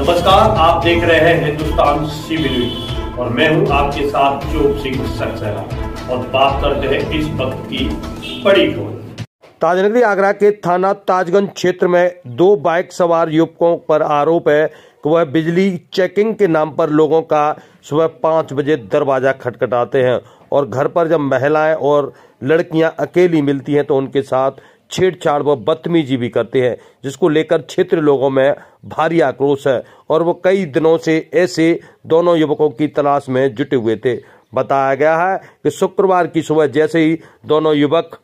नमस्कार, आप देख रहे हैं हिंदुस्तान न्यूज़ और मैं हूँ आपके साथ चोप सिंह सक्सेना और बात करते हैं इस वक्त की बड़ी खबर। ताजनगरी आगरा के थाना ताजगंज क्षेत्र में दो बाइक सवार युवकों पर आरोप है कि वह बिजली चेकिंग के नाम पर लोगों का सुबह पाँच बजे दरवाज़ा खटखटाते हैं और घर पर जब महिलाएँ और लड़कियाँ अकेली मिलती हैं तो उनके साथ छेड़छाड़ व बदतमीजी भी करते हैं, जिसको लेकर क्षेत्र लोगों में भारी आक्रोश है, और वो कई दिनों से ऐसे दोनों युवकों की तलाश में जुटे हुए थे। बताया गया है कि शुक्रवार की सुबह जैसे ही दोनों युवक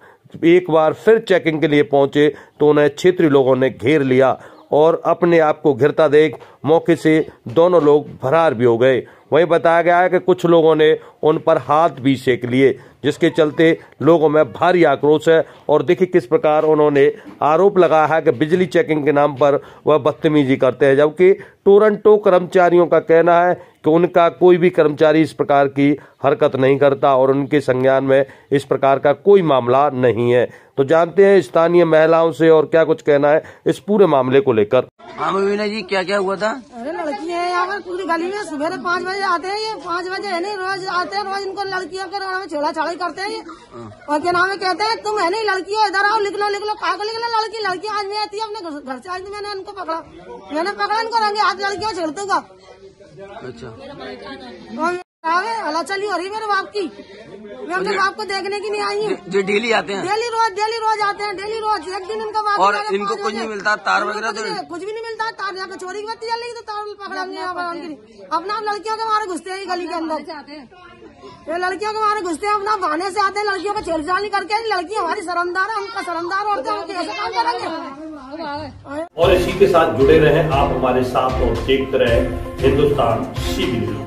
एक बार फिर चेकिंग के लिए पहुँचे तो उन्हें क्षेत्रीय लोगों ने घेर लिया और अपने आप को घिरता देख मौके से दोनों लोग फरार भी हो गए। वहीं बताया गया है कि कुछ लोगों ने उन पर हाथ भी सेक लिए, जिसके चलते लोगों में भारी आक्रोश है। और देखिए किस प्रकार उन्होंने आरोप लगाया है कि बिजली चेकिंग के नाम पर वह बदतमीजी करते हैं। जबकि टोरंटो कर्मचारियों का कहना है कि उनका कोई भी कर्मचारी इस प्रकार की हरकत नहीं करता और उनके संज्ञान में इस प्रकार का कोई मामला नहीं है। तो जानते हैं स्थानीय महिलाओं से और क्या कुछ कहना है इस पूरे मामले को लेकर। हाँ मवीना जी क्या क्या हुआ था? अरे लड़की है यहाँ पर पूरी गली में सुबह पाँच बजे आते हैं ये पाँच बजे है नहीं रोज आते हैं रोज इनको लड़कियों के नाम छेड़ा छाड़ी करते हैं ये। और क्या नाम है कहते हैं तुम है नहीं लड़की हो इधर आओ लिख लो लिख लो कहा लिख लो लड़की लड़की आज में आती है अपने घर घर से आज मैंने इनको पकड़ा। मैंने पकड़ा इनको रंगे हाथ लड़कियों छेड़ते का अच्छा। हला चली हो रही मेरे बाप की। मैं अपने बाप को देखने की नहीं आई हूँ। जो डेली आते हैं। डेली रोज डेली रोज आते हैं डेली रोज। एक दिन इनका बाप और इनको कुछ नहीं मिलता, तार वगैरह कुछ तो- कुछ भी नहीं मिलता तार यहाँ पे चोरी की बत्ती जलेगी तो तार पकड़ेंगे उनकी। अपना आप लड़कियों के मारे घुसते हैं गली के अंदर। ये लड़कियों के मारे घुसते हैं अपना बहाने से आते हैं लड़कियों को छेड़छाड़ नहीं करके लड़की हमारी शर्मदार है हमका शर्मदार होते हैं हम कैसे काम करेंगे? और इसी के साथ जुड़े रहे आप हमारे साथ और देखते रहे हिंदुस्तान सीबी न्यूज़